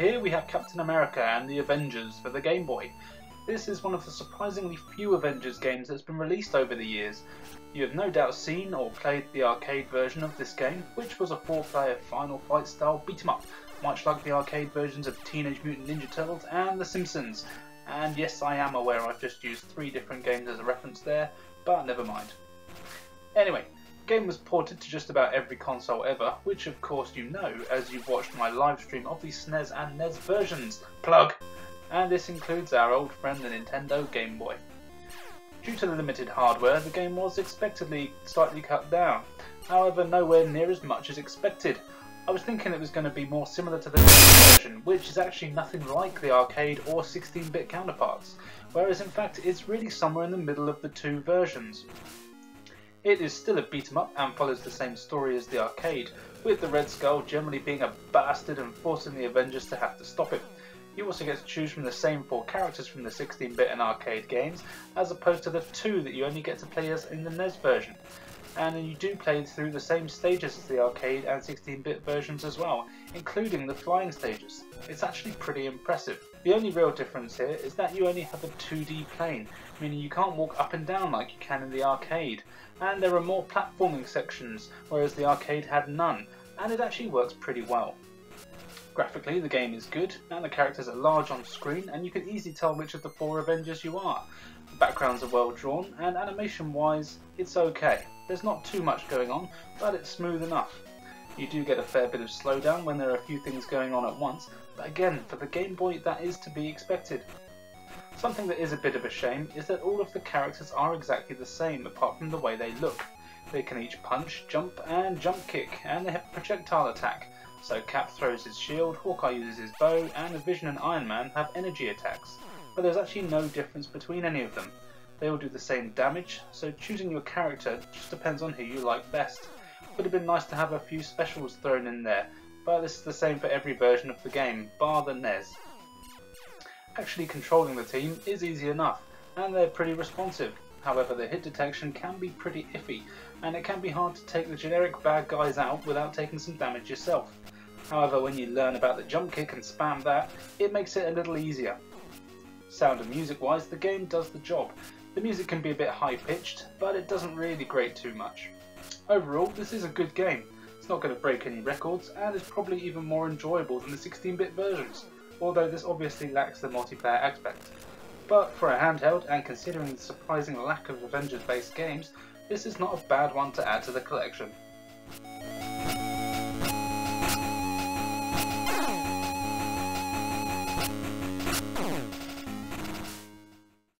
Here we have Captain America and the Avengers for the Game Boy. This is one of the surprisingly few Avengers games that's been released over the years. You have no doubt seen or played the arcade version of this game, which was a four-player Final Fight style beat 'em up, much like the arcade versions of Teenage Mutant Ninja Turtles and The Simpsons. And yes, I am aware I've just used three different games as a reference there, but never mind. Anyway, game was ported to just about every console ever, which of course you know as you've watched my live stream of the SNES and NES versions. Plug! And this includes our old friend the Nintendo Game Boy. Due to the limited hardware, the game was expectedly slightly cut down, however nowhere near as much as expected. I was thinking it was going to be more similar to the NES version, which is actually nothing like the arcade or 16-bit counterparts, whereas in fact it's really somewhere in the middle of the two versions. It is still a beat 'em up and follows the same story as the arcade, with the Red Skull generally being a bastard and forcing the Avengers to have to stop him. You also get to choose from the same four characters from the 16-bit and arcade games, as opposed to the two that you only get to play as in the NES version. And you do play through the same stages as the arcade and 16-bit versions as well, including the flying stages. It's actually pretty impressive. The only real difference here is that you only have a 2D plane, meaning you can't walk up and down like you can in the arcade, and there are more platforming sections, whereas the arcade had none, and it actually works pretty well. Graphically, the game is good, and the characters are large on screen, and you can easily tell which of the four Avengers you are. The backgrounds are well drawn, and animation wise, it's okay. There's not too much going on, but it's smooth enough. You do get a fair bit of slowdown when there are a few things going on at once, but again, for the Game Boy, that is to be expected. Something that is a bit of a shame is that all of the characters are exactly the same apart from the way they look. They can each punch, jump, and jump kick, and they have projectile attack. So Cap throws his shield, Hawkeye uses his bow, and Vision and Iron Man have energy attacks. But there's actually no difference between any of them. They all do the same damage, so choosing your character just depends on who you like best. Would have been nice to have a few specials thrown in there, but this is the same for every version of the game, bar the NES. Actually controlling the team is easy enough, and they're pretty responsive. However, the hit detection can be pretty iffy, and it can be hard to take the generic bad guys out without taking some damage yourself. However, when you learn about the jump kick and spam that, it makes it a little easier. Sound and music wise, the game does the job. The music can be a bit high pitched, but it doesn't really grate too much. Overall, this is a good game. It's not going to break any records, and is probably even more enjoyable than the 16-bit versions although this obviously lacks the multiplayer aspect. But for a handheld, and considering the surprising lack of Avengers-based games, this is not a bad one to add to the collection.